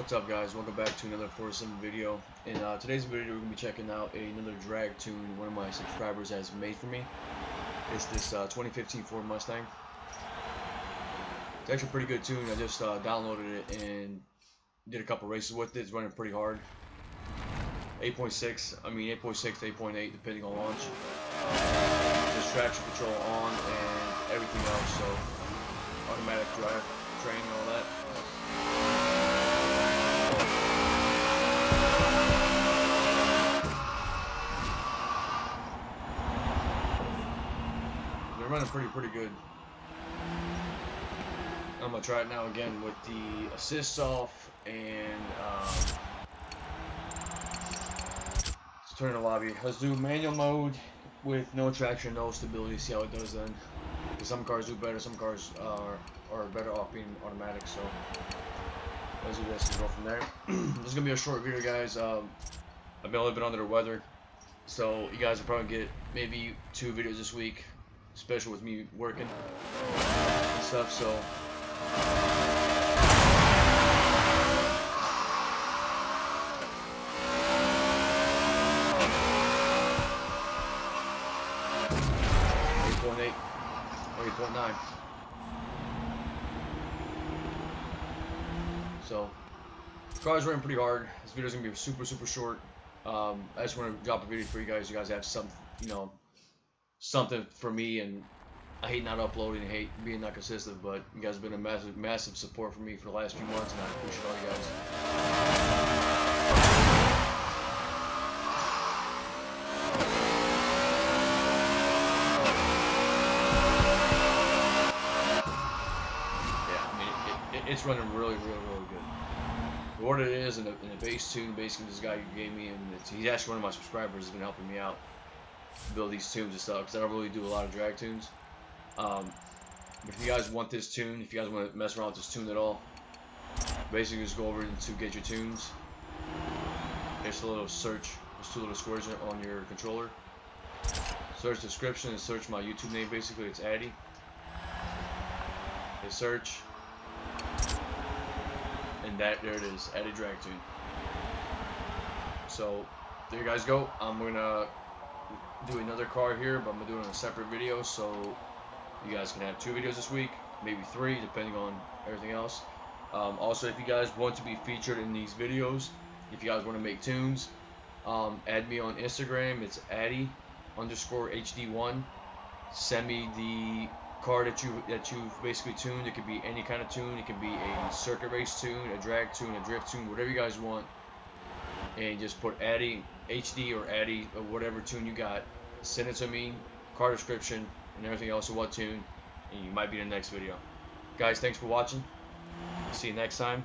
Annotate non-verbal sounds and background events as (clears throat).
What's up guys, welcome back to another Forza video. In uh, today's video we're going to be checking out another drag tune one of my subscribers has made for me. It's this uh, 2015 Ford Mustang. It's actually a pretty good tune, I just uh, downloaded it and did a couple races with it, it's running pretty hard. 8.6, I mean 8.6 to 8.8 depending on launch. There's traction control on and everything else, so automatic drive, train and all that. Running pretty pretty good. I'm gonna try it now again with the assists off and um, let's turn the lobby. Let's do manual mode with no traction, no stability. See how it does then. Because some cars do better, some cars are are better off being automatic. So let's do this and go from there. (clears throat) this is gonna be a short video, guys. Um, I've been a little bit under the weather, so you guys will probably get maybe two videos this week, especially with me working and stuff. So. Eight point eight or eight point nine. So, car's running pretty hard. This video's gonna be super, super short. Um, I just want to drop a video for you guys. You guys have some, you know, something for me, and I hate not uploading. I hate being not consistent, but you guys have been a massive, massive support for me for the last few months, and I appreciate all you guys. Yeah, I mean, it, it, it's running really, really, really good. What it is in a, in a base tune, basically, this guy gave me, and he's actually one of my subscribers, has been helping me out build these tunes and stuff, because I don't really do a lot of drag tunes. Um, but if you guys want this tune, if you guys want to mess around with this tune at all, basically just go over to get your tunes. There's a little search, there's two little squares on your controller. Search description and search my YouTube name, basically, it's Addy. Hit search. And that, there it is, Addy Drag Tune. So, there you guys go. I'm gonna do another car here, but I'm gonna do it on a separate video, so you guys can have two videos this week, maybe three, depending on everything else. Um, also, if you guys want to be featured in these videos, if you guys want to make tunes, um, add me on Instagram. It's Addy underscore HD1. Send me the car that you that you've basically tuned. It could be any kind of tune. It could be a circuit race tune, a drag tune, a drift tune, whatever you guys want. And just put Addy HD or Addy or whatever tune you got. Send it to me, car description, and everything else what tune, and you might be in the next video. Guys, thanks for watching. See you next time.